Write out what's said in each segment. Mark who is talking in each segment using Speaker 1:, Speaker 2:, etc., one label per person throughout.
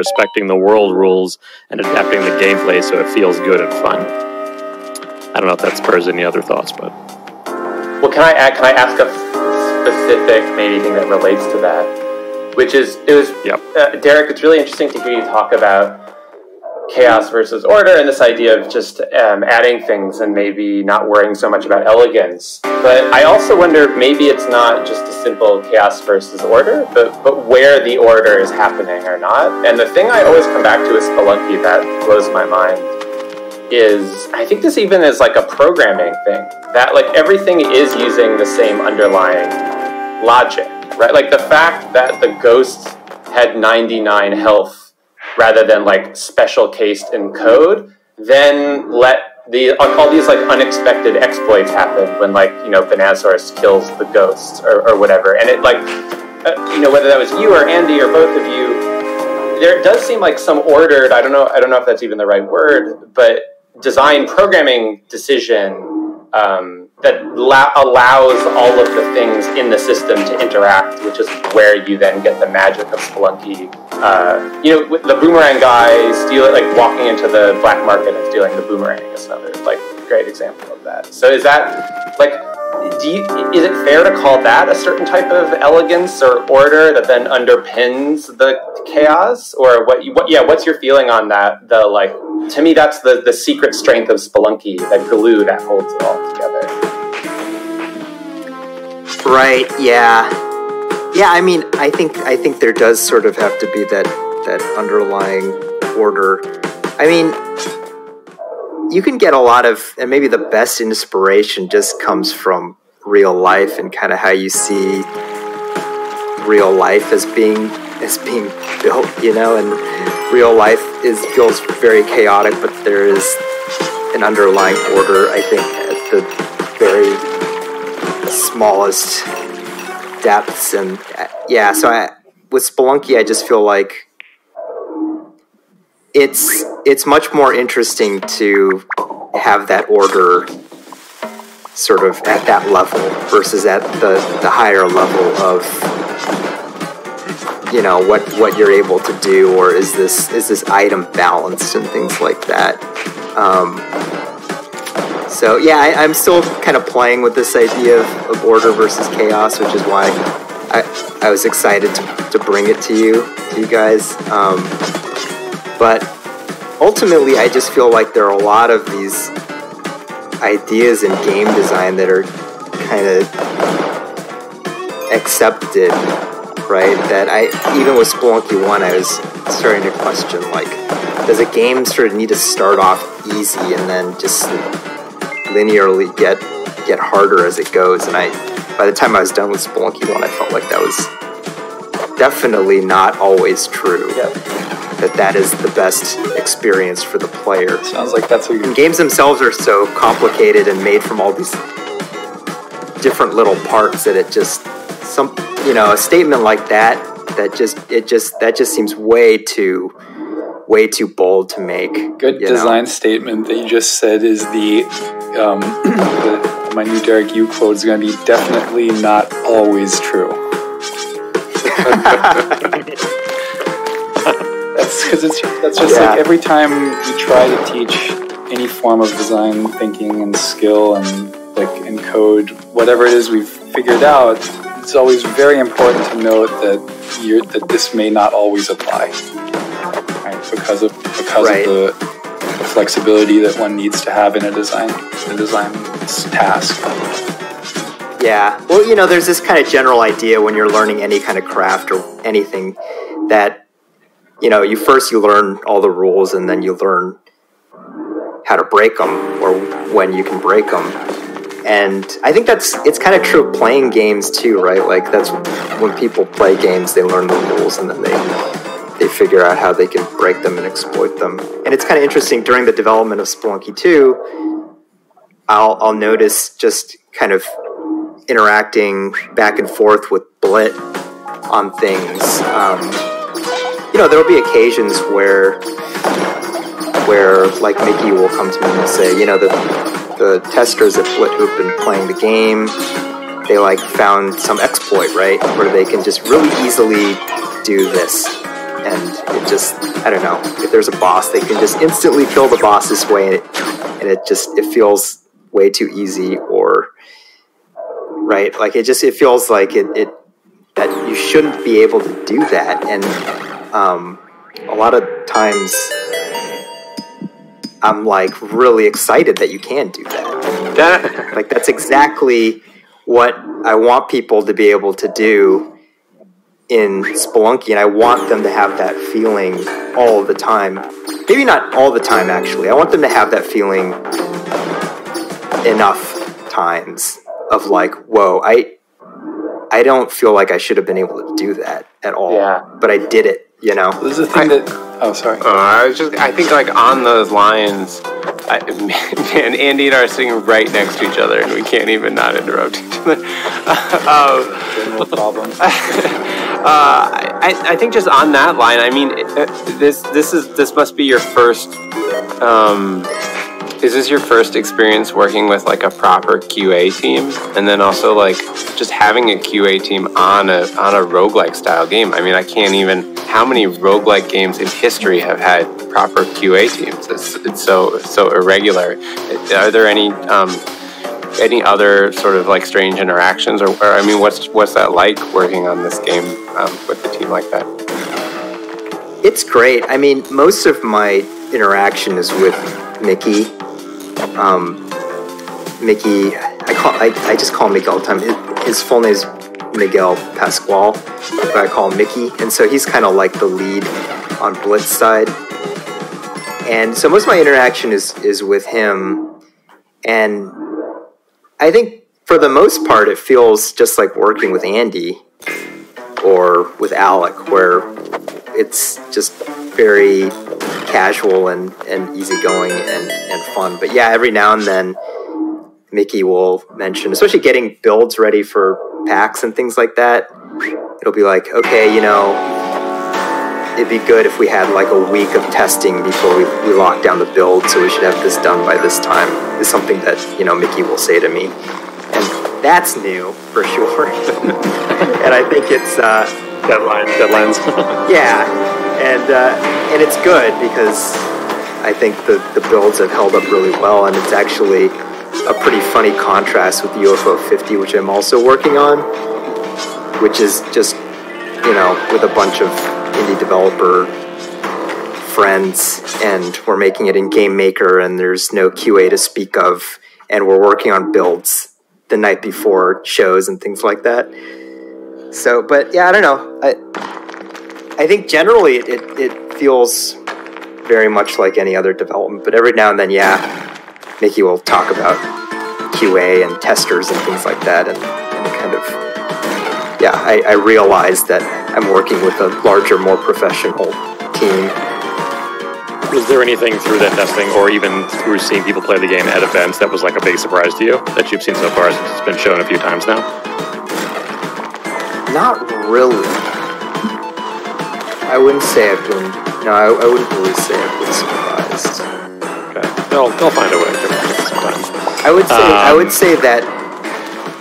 Speaker 1: respecting the world rules and adapting the gameplay so it feels good and fun. I don't know if that spurs any other thoughts, but
Speaker 2: well, can I can I ask a specific maybe thing that relates to that, which is it was
Speaker 1: yep.
Speaker 2: uh, Derek. It's really interesting to hear you talk about chaos versus order and this idea of just um, adding things and maybe not worrying so much about elegance. But I also wonder maybe it's not just a simple chaos versus order, but but where the order is happening or not. And the thing I always come back to is Spelunky that blows my mind is I think this even is like a programming thing that like everything is using the same underlying logic, right? Like the fact that the ghost had 99 health rather than like special cased in code, then let the all these like unexpected exploits happen when like you know Bananasaurus kills the ghosts or, or whatever, and it like uh, you know whether that was you or Andy or both of you, there does seem like some ordered. I don't know. I don't know if that's even the right word, but design programming decision um, that allows all of the things in the system to interact, which is where you then get the magic of Spelunky. Uh, you know, the boomerang guy steal it, like walking into the black market and stealing the boomerang is another like great example of that. So is that like do you, is it fair to call that a certain type of elegance or order that then underpins the chaos or what, what yeah what's your feeling on that the like to me that's the the secret strength of spelunky that glue that holds it all together
Speaker 3: right yeah. Yeah i mean i think i think there does sort of have to be that that underlying order. I mean you can get a lot of, and maybe the best inspiration just comes from real life and kind of how you see real life as being as being built, you know, and real life is feels very chaotic, but there is an underlying order, I think, at the very smallest depths. And yeah, so I, with Spelunky, I just feel like it's it's much more interesting to have that order sort of at that level versus at the, the higher level of you know what what you're able to do or is this is this item balanced and things like that um, so yeah I, am still kind of playing with this idea of, of, order versus chaos which is why I, I was excited to, to bring it to you to you guys um, but ultimately, I just feel like there are a lot of these ideas in game design that are kind of accepted, right? That I, even with Spelunky 1, I was starting to question, like, does a game sort of need to start off easy and then just linearly get get harder as it goes? And I, by the time I was done with Spelunky 1, I felt like that was definitely not always true.
Speaker 2: Yep
Speaker 3: that that is the best experience for the player.
Speaker 4: Sounds like that's what
Speaker 3: you games themselves are so complicated and made from all these different little parts that it just some you know a statement like that that just it just that just seems way too way too bold to make.
Speaker 4: Good design know? statement that you just said is the, um, the my new Derek Yu quote is going to be definitely not always true. That's because it's that's just yeah. like every time you try to teach any form of design thinking and skill and like in code, whatever it is we've figured out, it's always very important to note that you're, that this may not always apply? Because of because right. of the, the flexibility that one needs to have in a design a design task.
Speaker 3: Yeah. Well, you know, there's this kind of general idea when you're learning any kind of craft or anything that you know, you first you learn all the rules and then you learn how to break them or when you can break them. And I think that's it's kind of true of playing games too, right? Like that's when people play games, they learn the rules and then they they figure out how they can break them and exploit them. And it's kind of interesting during the development of Spelunky 2, I'll I'll notice just kind of interacting back and forth with Blit on things. Um, you know, there will be occasions where, where like Mickey will come to me and say, you know, the the testers at Blit who've been playing the game, they like found some exploit, right, where they can just really easily do this, and it just I don't know if there's a boss they can just instantly kill the boss this way and it, and it just it feels way too easy or right like it just it feels like it, it that you shouldn't be able to do that and um, a lot of times I'm like really excited that you can do that. that like that's exactly what I want people to be able to do in Spelunky, and I want them to have that feeling all the time. Maybe not all the time, actually. I want them to have that feeling enough times of like, whoa, I I don't feel like I should have been able to do that at all.
Speaker 2: Yeah.
Speaker 3: But I did it, you know.
Speaker 4: This is the thing that. Oh, sorry.
Speaker 5: Uh, I was just. I think like on those lines, I, man, Andy and I are sitting right next to each other, and we can't even not interrupt each other. um,
Speaker 4: no problem.
Speaker 5: Uh, I, I think just on that line, I mean, uh, this this is this must be your first. Um, is this your first experience working with like a proper QA team, and then also like just having a QA team on a on a roguelike style game? I mean, I can't even. How many roguelike games in history have had proper QA teams? It's, it's so so irregular. Are there any? Um, any other sort of like strange interactions, or, or, I mean, what's what's that like working on this game um, with a team like that?
Speaker 3: It's great. I mean, most of my interaction is with Mickey. Um, Mickey, I call I, I just call him Mickey all the time. His, his full name is Miguel Pascual, but I call him Mickey, and so he's kind of like the lead on Blit's side. And so most of my interaction is is with him, and I think for the most part, it feels just like working with Andy or with Alec, where it's just very casual and, and easygoing and, and fun. But yeah, every now and then, Mickey will mention, especially getting builds ready for PAX and things like that. It'll be like, okay, you know, it'd be good if we had like a week of testing before we, we lock down the build, so we should have this done by this time, is something that, you know, Mickey will say to me. And that's new, for sure. and I think it's... Uh,
Speaker 1: Deadline, deadlines.
Speaker 3: yeah, and, uh, and it's good because I think the, the builds have held up really well, and it's actually a pretty funny contrast with the UFO 50, which I'm also working on, which is just, you know, with a bunch of indie developer friends, and we're making it in Game Maker, and there's no QA to speak of, and we're working on builds the night before shows and things like that. So, but yeah, I don't know. I I think generally it, it, it feels very much like any other development, but every now and then, yeah, Mickey will talk about QA and testers and things like that, and, yeah, I, I realize that I'm working with a larger, more professional team.
Speaker 1: Was there anything through that testing, or even through seeing people play the game at events, that was like a big surprise to you that you've seen so far since it's been shown a few times now?
Speaker 3: Not really. I wouldn't say I've been. No, I, I wouldn't really say I've been surprised.
Speaker 1: Okay, they'll they'll find a way to sometimes.
Speaker 3: I would say
Speaker 1: Um,
Speaker 3: I would say that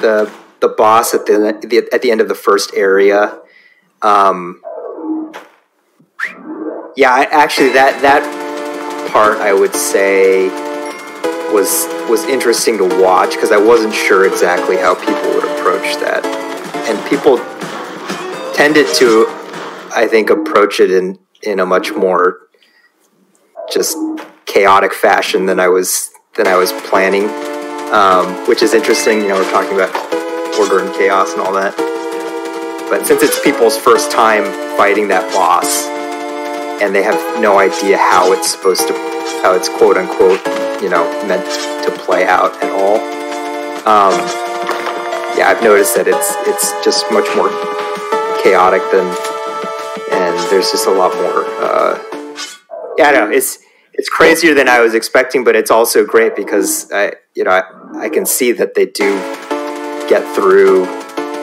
Speaker 3: the the boss at the, at the end of the first area, um, yeah, I, actually that that part I would say was was interesting to watch because I wasn't sure exactly how people would approach that, and people tended to, I think, approach it in in a much more just chaotic fashion than I was than I was planning, um, which is interesting. You know, we're talking about order and chaos and all that. But since it's people's first time fighting that boss, and they have no idea how it's supposed to, how it's quote unquote, you know, meant to play out at all. Um, yeah, I've noticed that it's it's just much more chaotic than, and there's just a lot more. Uh, yeah, I know. It's it's crazier than I was expecting, but it's also great because I, you know, I, I can see that they do get through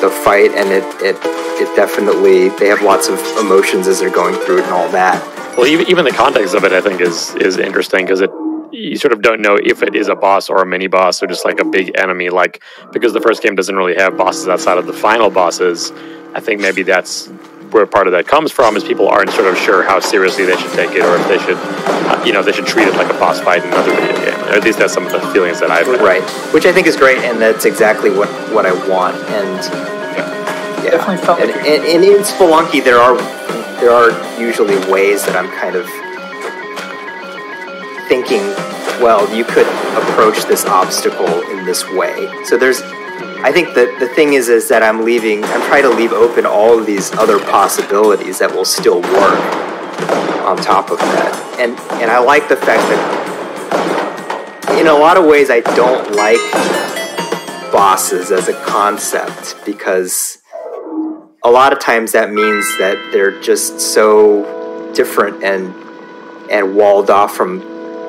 Speaker 3: the fight, and it it it definitely they have lots of emotions as they're going through it and all that.
Speaker 1: Well, even even the context of it, I think, is is interesting because it you sort of don't know if it is a boss or a mini boss or just like a big enemy. Like because the first game doesn't really have bosses outside of the final bosses. I think maybe that's where part of that comes from is people aren't sort of sure how seriously they should take it, or if they should, uh, you know, they should treat it like a boss fight in another video game. Or at least that's some of the feelings that I've had.
Speaker 3: Right, which I think is great, and that's exactly what what I want. And yeah,
Speaker 4: Definitely felt
Speaker 3: and,
Speaker 4: like-
Speaker 3: and, and in Spelunky, there are there are usually ways that I'm kind of thinking, well, you could approach this obstacle in this way. So there's, I think that the thing is, is that I'm leaving, I'm trying to leave open all of these other possibilities that will still work on top of that. And and I like the fact that in a lot of ways I don't like bosses as a concept because a lot of times that means that they're just so different and and walled off from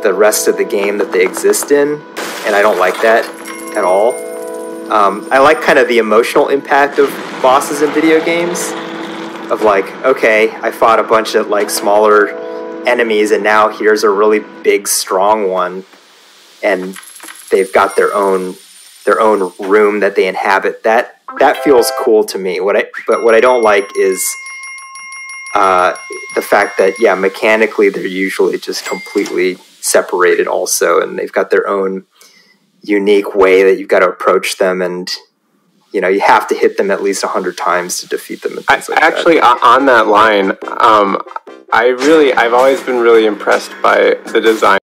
Speaker 3: the rest of the game that they exist in and I don't like that at all. Um, I like kind of the emotional impact of bosses in video games of like, okay, I fought a bunch of like smaller enemies, and now here's a really big, strong one, and they've got their own their own room that they inhabit. That that feels cool to me. What I but what I don't like is uh, the fact that yeah, mechanically they're usually just completely separated, also, and they've got their own unique way that you've got to approach them and you know you have to hit them at least 100 times to defeat them
Speaker 5: I,
Speaker 3: like
Speaker 5: actually, o- on that line, um, I really, I've always been really impressed by the design